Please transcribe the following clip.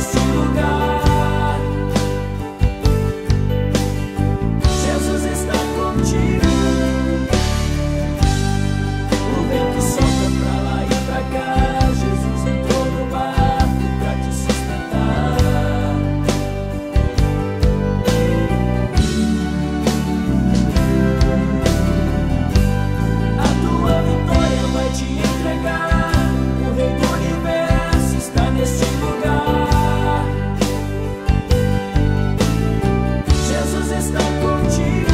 you guy. não contigo.